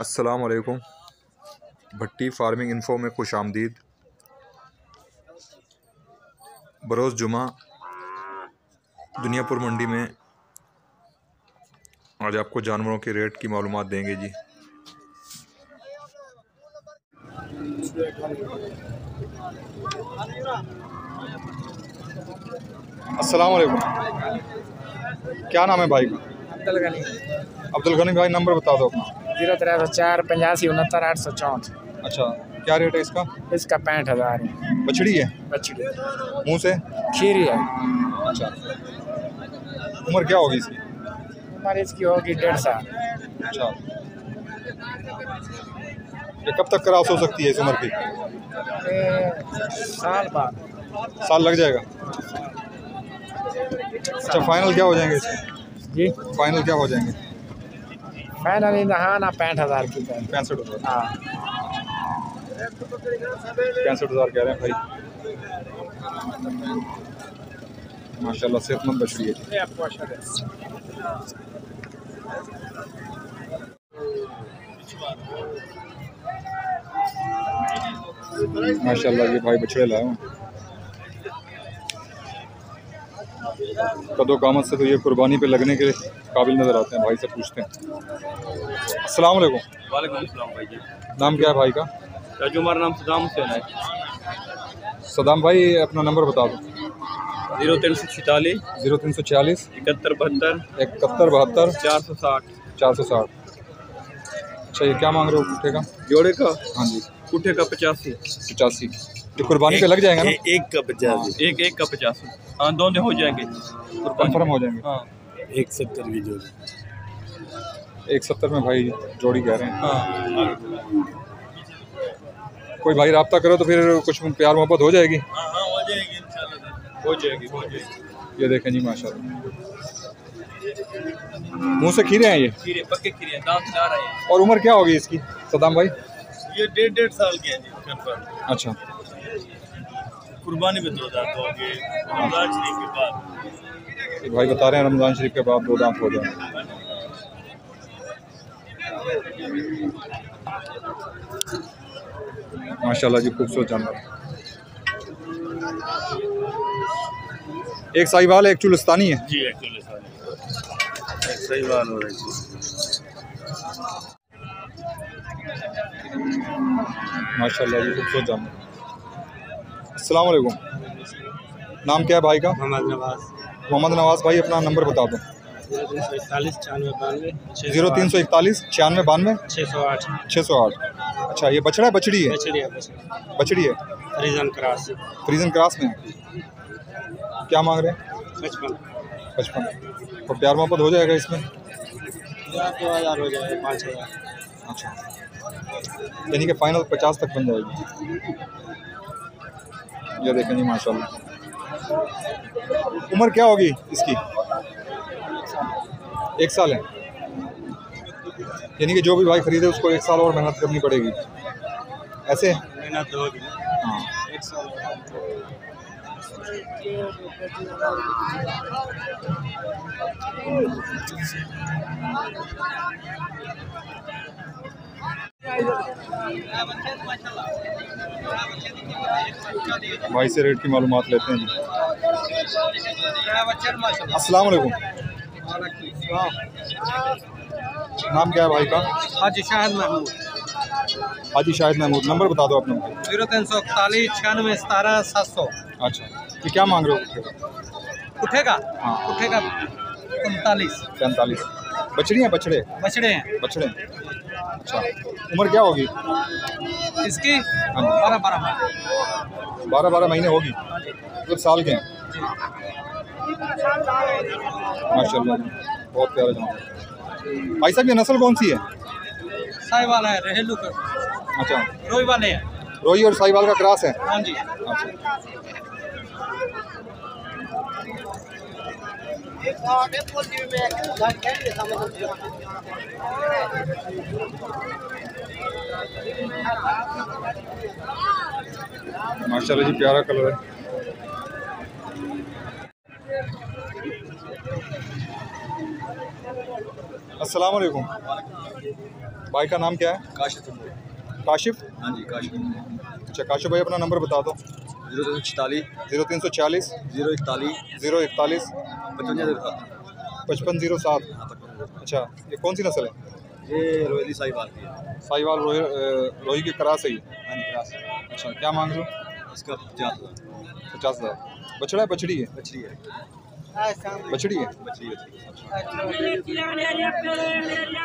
असलकुम भट्टी farming info में खुश आमदीद। बरोज़ जुमा दुनियापुर मंडी में आज आपको जानवरों के रेट की मालूम देंगे जी। असलकुम क्या नाम है भाई? का अब्दुल गनी। अब्दुल गनी भाई नंबर बता दो अपना। ज़ीरो तेरह सौ चार पचासी उनहत्तर आठ सौ चौंठ अच्छा क्या रेट है इसका? इसका पैंठ हज़ार है। बछड़ी है? बछड़ी। मुँह से? खीरी है अच्छा। उम्र क्या होगी इसकी? उम्र इसकी होगी डेढ़ साल। अच्छा। ये कब तक क्रॉस हो सकती है इस उम्र की? साल बाद। साल लग जाएगा? अच्छा फाइनल क्या हो जाएँगे इसके? जी? फाइनल क्या हो जाएँगे? फाइनली नहाना पैंठ हज़ार की पैंसठ हज़ार हाँ पैंसठ हज़ार कह रहे हैं भाई माशाल्लाह सेहतमंद बछड़ी है माशाल्लाह ये भाई बछड़े लाए हैं कदो कामत से तो ये कुर्बानी पे लगने के काबिल नज़र आते हैं भाई से पूछते हैं। अस्सलाम वालेकुम वालेकुम भाई जी। नाम क्या है भाई का? राजू हमारा नाम सदाम हुसैन है। सदाम भाई अपना नंबर बता दो। ज़ीरो तीन सौ छितालीस ज़ीरो तीन सौ छियालीस इकहत्तर बहत्तर इकहत्तर बहत्तर चार सौ साठ। चार सौ साठ। अच्छा ये क्या मांग रहे हो कुट्ठे का? जोड़े का? हाँ जी। कुठे का पचासी। पचासी। ये कुर्बानी पे लग जाएगा ना? एक का पचासी एक एक का पचासी हाँ दोनों हो जाएँगे। कन्फर्म हो जाएँगे। हाँ। एक सत्तर की जोड़ी। एक सत्तर में भाई जोड़ी कह रहे हैं। हाँ। कोई भाई रब्ता करो तो फिर कुछ प्यार मोहब्बत हो जाएगी? हाँ हो जाएगी इंशाल्लाह। हो जाएगी हो जाएगी। ये देखें जी माशाल्लाह। मुँह से खीरे हैं ये? खीरे पक्के खीरे हैं दांत ला रहे हैं। और उम्र क्या होगी इसकी? सदाम भाई? ये डेढ़ डेढ़ साल के हैं जी कन्फर्म अच्छा। कुर्बानी में दो दांत हो गए रमज़ान शरीफ के बाद? भाई बता रहे हैं रमज़ान शरीफ के बाद दो दांत हो जाए। माशाल्लाह जी खूबसूरत जानवर। एक साहिवाल है एक चुलस्तानी है। जी एक्चुअली सर सही बात हो रही माशाल्लाह जी खूबसूरत जानवर। अस्सलाम वालेकुम नाम क्या है भाई का? मोहम्मद नवाज़। मोहम्मद नवाज़ भाई अपना नंबर बता दो। ज़ीरो तीन सौ इकतालीस छियानवे बानवे छः सौ आठ। छः सौ आठ। अच्छा ये बछड़ा है बछड़ी है? बछड़ी बछड़ी है। हरिजन क्रॉस। फ्रीजन क्रॉस में क्या मांग रहे हैं? पचपन। पचपन। तो प्यार मोहब्बत हो जाएगा इसमें? हज़ार हो जाएगा पाँच हज़ार। अच्छा। यानी कि फाइनल पचास तक बन जाएगी। ये देखें जी माशाल्लाह। उम्र क्या होगी इसकी? एक साल है। यानी कि जो भी भाई खरीदे उसको एक साल और मेहनत करनी पड़ेगी। ऐसे? मेहनत तो होगी। हाँ। एक साल। भाई से रेट की मालूमात लेते हैं जी। अस्सलाम वालेकुम नाम क्या है भाई का? हाजी शाहद महमूद। हाजी शाहिद महमूद नंबर बता दो अपना ज़ीरो तीन सौ इकतालीस छियानवे सतारह सात सौ। अच्छा ये क्या मांग रहे हो? उठेगा। हाँ। उठेगा उनतालीस पैंतालीस। बछड़ी हैं बछड़े? बछड़े हैं। बछड़े अच्छा। उम्र क्या होगी? इसकी? बारह बारह बारह बारह महीने होगी। मतलब साल के हैं। माशाल्लाह बहुत प्यारा जानवर भाई साहब ये नस्ल कौन सी है? साई वाला है रहेलू का। अच्छा। रोई वाले हैं। रोही और साहिवाल का क्रॉस है? हाँ जी। अच्छा। माशाल्लाह जी प्यारा कलर है। अस्सलाम वालेकुम। भाई का नाम क्या है? काशिफ काशिफ? हाँ जी काशिफ। अच्छा काशिफ भाई अपना नंबर बता दो। ज़ीरो तीन सौ छितालीस ज़ीरो तीन सौ चालीस। ज़ीरो इकतालीस। ज़ीरो इकतालीस। पचवंजा ज़ीरो सात। पचपन ज़ीरो सात। हाँ अच्छा ये कौन सी नस्ल है? ये रोयली साहिब आती है। साहिवाल रोही रोही की करास है। हाँ जी क्रास अच्छा क्या मांग रहे हो? इसका पचास हज़ार। पचास हज़ार। बछड़ा है बछड़ी है? बछड़ी है। बछड़ी है? बछड़ी बछड़ी।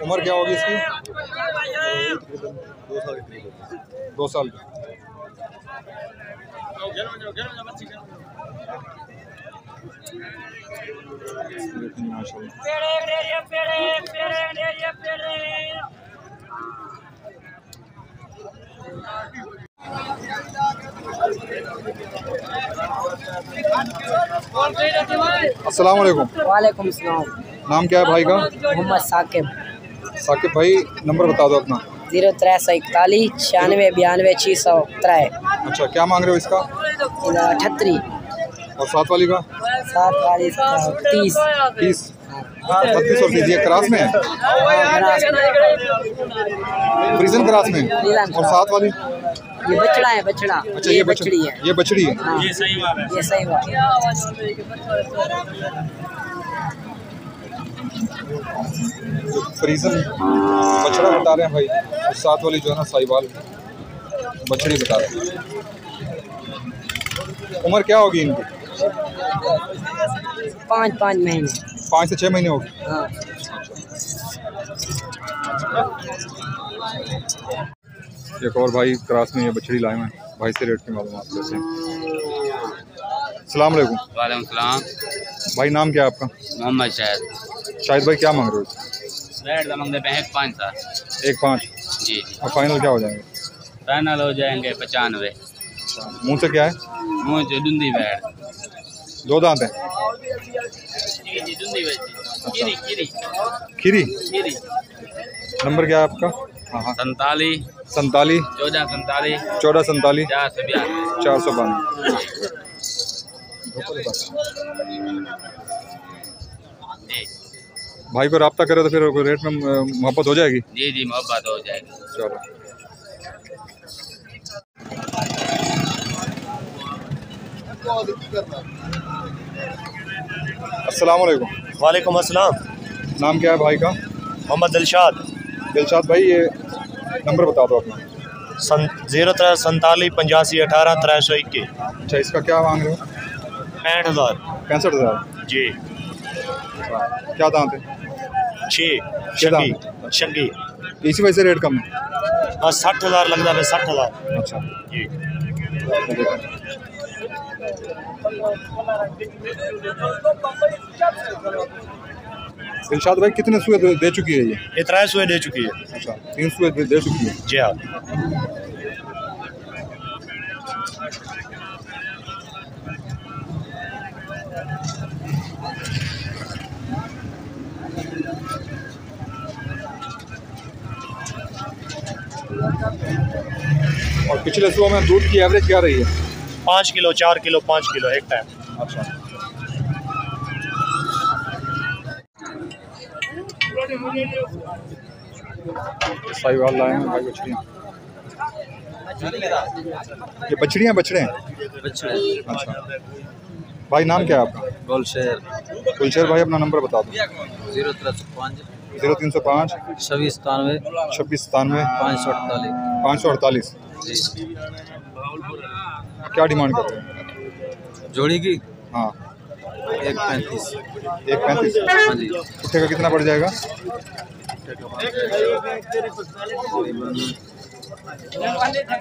उम्र क्या होगी इसकी? दो साल के। करीब अस्सलाम वालेकुम वालेकुम सलाम। नाम क्या है भाई का? मोहम्मद साकिब। साकिब भाई नंबर बता दो अपना। ज़ीरो त्रै सौ इकतालीस छियानवे बयानवे छः सौ त्रै अच्छा क्या मांग रहे हो इसका? अठहत्तरी और सात वाली का? सात वाली तीस। तीस? बत्तीस और तीस ये क्रास में है? फ्रीजन क्रास में? और सात वाली? ये बछड़ा है बछड़ा। अच्छा ये बछड़ी बछड़ी है। ये बछड़ी है? हाँ, ये सही बात जो फ्रीजन बछड़ा बता रहे हैं भाई। और सात वाली जो है ना साहिवाल। बछड़ी बता रहे उम्र क्या होगी इनकी? पाँच पाँच महीने। पाँच से छः महीने होगी। हाँ। एक और भाई क्रास में ये बछड़ी लाए हैं। भाई से रेट की मालूम हैं सलाम वालेकुम। वालेकुम सलाम। भाई नाम क्या है आपका? मोहम्मद शायद शाहिद भाई क्या मांग रहे हो? रेट का मंगते हैं पाँच साल। एक पाँच। जी। और फाइनल क्या हो जाएँगे? फाइनल हो जाएँगे पचानवे। मुँह से क्या है? मुँह से दुंदी बैठ दो दांत हैं। दुंदी किरी किरी खीरी नंबर क्या है आपका? हाँ हाँ। संताली संताली चौदह संताली चौदह संताली चार सौ बयानवे चार सौ बानवे। भाई को रब्ता करे तो फिर रेट में मोहब्बत हो जाएगी? जी जी मोहब्बत हो जाएगी। चलो। अस्सलाम वालेकुम वालेकुम अस्सलाम। नाम क्या है भाई का? मोहम्मद दिलशाद। दिलशाद भाई ये नंबर बता दो अपना। सन ज़ीरो त्रै संताली पंजासी अठारह त्रै सौ इक्की अच्छा इसका क्या मांग रहे हो? पैंठ हज़ार। पैंसठ हज़ार? जी। क्या दांत है? छः। छंगी छंगी इसी वजह से रेट कम है? बस सठ हज़ार लगता है साठ हज़ार। अच्छा। जी। दिलशाद भाई कितने सुए दे, चुकी है ये? ये त्रै सौ दे चुकी है। अच्छा तीन सुए दे, दे चुकी है? जी हाँ। और पिछले सुबह में दूध की एवरेज क्या रही है? पाँच किलो चार किलो पाँच किलो एक टाइम अच्छा। लाए हैं भाई बछड़ियाँ। ये बछड़ियाँ बछड़े? हैं अच्छा। भाई नाम क्या है आपका? गोलशेर। गुलशेर भाई अपना नंबर बता दो। ज़ीरो तीन सौ पाँच। ज़ीरो तीन सौ पाँच। छब्बीस सतानवे। छब्बीस सतानवे। पाँच सौ अड़तालीस। पाँच सौ अड़तालीस। जी। क्या डिमांड कर रहे हैं? जोड़ी की? हाँ। एक पैंतीस। एक पैंतीस? हाँ जी। पुट्ठे का कितना पड़ जाएगा?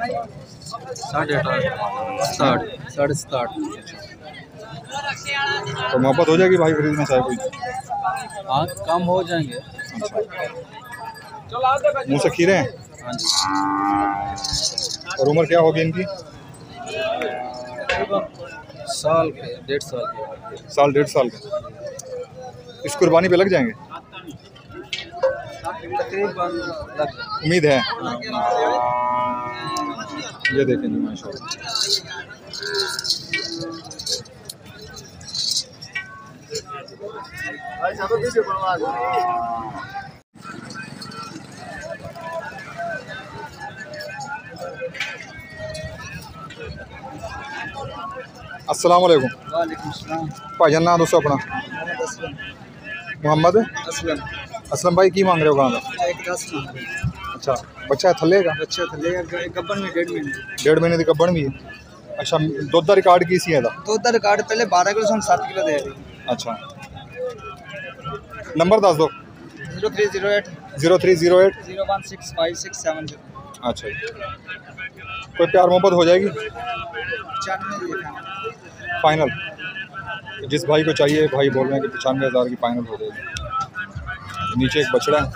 साढ़े अठारह। साठ साढ़े साठ तो मोहब्बत हो जाएगी भाई खरीदना चाहे कोई हाँ कम हो जाएँगे। मुँह से खीरे हैं? हाँ जी। और उम्र क्या होगी इनकी? साल डेढ़ साल के। साल, डेढ़ साल का। इस कुर्बानी पे लग जाएँगे? उम्मीद है। ये देखें जी माशाल्लाह। अस्सलाम वालेकुम वालेकुम सलाम ਭਾਈਜਾਨ ਨਾਂ ਦੱਸੋ ਆਪਣਾ मोहम्मद असलम ਮੁਹੰਮਦ असलम ਅਸਲਮ ਭਾਈ ਕੀ ਮੰਗ ਰਹੇ ਹੋ ਗਾਂ ਦਾ एक दस नंबर ਅੱਛਾ ਬੱਚਾ ਥੱਲੇ ਹੈਗਾ बच्चा थले गब्बन में डेढ़ महीने ਡੇਢ ਮਹੀਨੇ ਦੀ ਗੱਭਣ ਵੀ ਹੈ ਅੱਛਾ ਦੁੱਧ ਦਾ ਰਿਕਾਰਡ ਕੀ ਸੀ ਇਹਦਾ तो उधर रिकॉर्ड पहले बारह किलो से हम सात किलो दे रहे ਅੱਛਾ ਨੰਬਰ ਦੱਸ ਦਿਓ zero three zero eight 0308 zero one six five six seven zero अच्छा जी कोई प्यार मोहब्बत हो जाएगी पचानवे फाइनल। जिस भाई को चाहिए, भाई बोल रहे हैं कि पचानवे हज़ार की फाइनल हो जाएगी। नीचे एक बछड़ा है।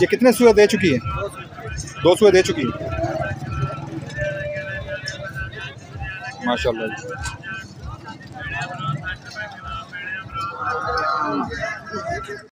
ये कितने सुए दे चुकी है? दो सुए दे चुकी है। माशाल्लाह।